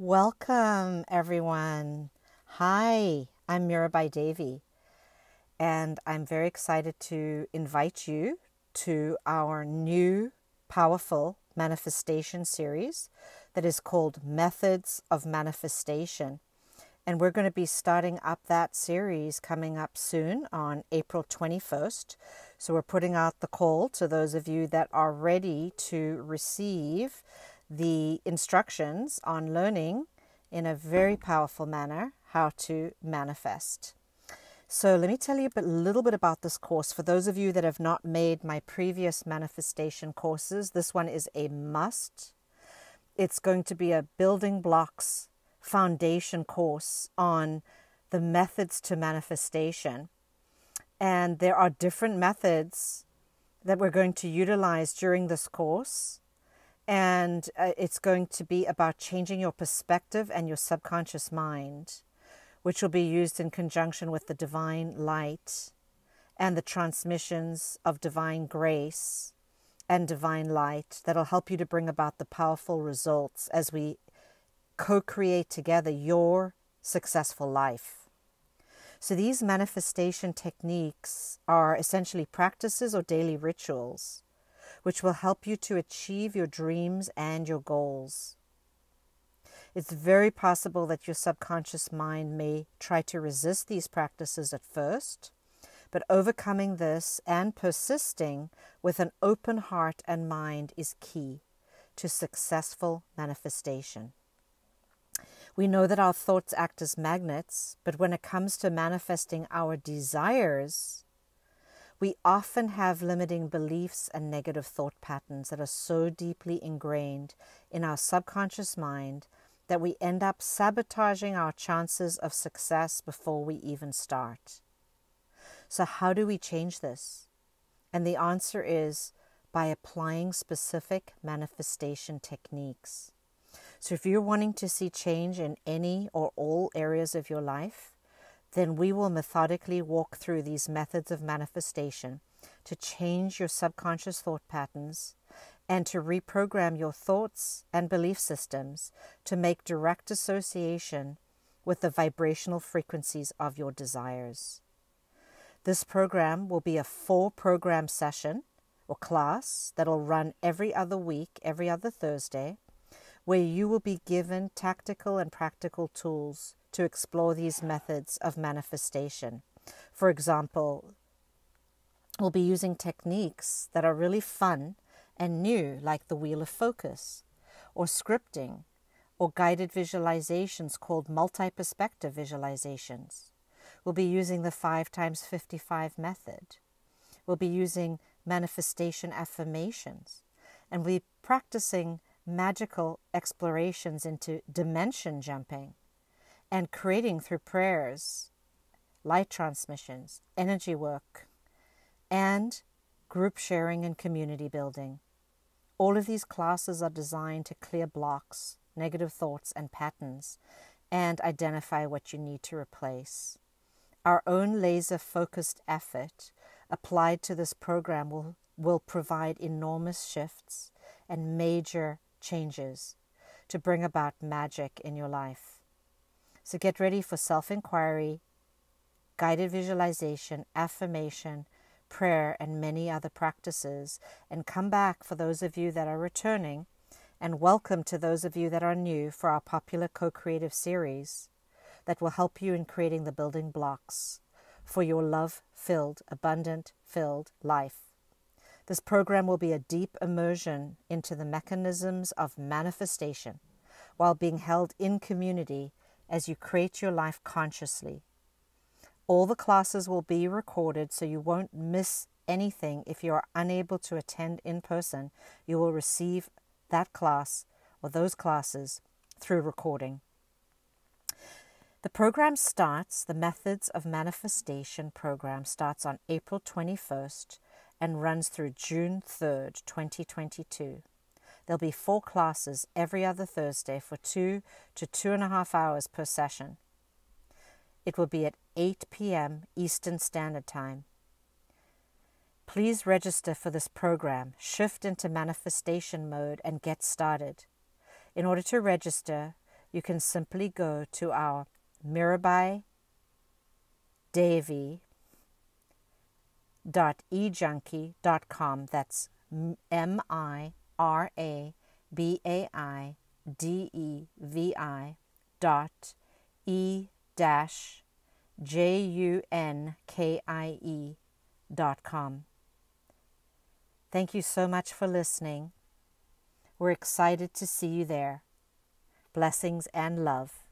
Welcome, everyone. Hi, I'm Mirabai Devi, and I'm very excited to invite you to our new powerful manifestation series that is called Methods of Manifestation. And we're going to be starting up that series coming up soon on April 21st. So we're putting out the call to those of you that are ready to receive the instructions on learning in a very powerful manner how to manifest. So, let me tell you a little bit about this course. For those of you that have not made my previous manifestation courses, this one is a must. It's going to be a building blocks foundation course on the methods to manifestation. And there are different methods that we're going to utilize during this course. And uh, it's going to be about changing your perspective and your subconscious mind, which will be used in conjunction with the divine light and the transmissions of divine grace and divine light that'll help you to bring about the powerful results as we co create together your successful life. So, these manifestation techniques are essentially practices or daily rituals which will help you to achieve your dreams and your goals. It's very possible that your subconscious mind may try to resist these practices at first, but overcoming this and persisting with an open heart and mind is key to successful manifestation. We know that our thoughts act as magnets, but when it comes to manifesting our desires, we often have limiting beliefs and negative thought patterns that are so deeply ingrained in our subconscious mind that we end up sabotaging our chances of success before we even start. So, how do we change this? And the answer is by applying specific manifestation techniques. So, if you're wanting to see change in any or all areas of your life, then we will methodically walk through these methods of manifestation to change your subconscious thought patterns and to reprogram your thoughts and belief systems to make direct association with the vibrational frequencies of your desires. This program will be a four program session or class that'll run every other week, every other Thursday where you will be given tactical and practical tools to explore these methods of manifestation. For example, we'll be using techniques that are really fun and new, like the Wheel of Focus, or scripting, or guided visualizations called multi perspective visualizations. We'll be using the 5 times 55 method. We'll be using manifestation affirmations. And we'll be practicing magical explorations into dimension jumping and creating through prayers, light transmissions, energy work, and group sharing and community building. All of these classes are designed to clear blocks, negative thoughts, and patterns and identify what you need to replace. Our own laser focused effort applied to this program will, will provide enormous shifts and major changes to bring about magic in your life. So get ready for self inquiry, guided visualization, affirmation, prayer, and many other practices. And come back for those of you that are returning, and welcome to those of you that are new for our popular co creative series that will help you in creating the building blocks for your love filled, abundant filled life. This program will be a deep immersion into the mechanisms of manifestation while being held in community as you create your life consciously. All the classes will be recorded so you won't miss anything if you are unable to attend in person. You will receive that class or those classes through recording. The program starts, the Methods of Manifestation program starts on April 21st and runs through June 3rd, 2022. There'll be four classes every other Thursday for two to two and a half hours per session. It will be at 8 p.m. Eastern Standard Time. Please register for this program, shift into manifestation mode, and get started. In order to register, you can simply go to our Mirabai Devi dot ejunkie.com. That's M I R A B A I D E V I dot E dash J U N K I E dot com. Thank you so much for listening. We're excited to see you there. Blessings and love.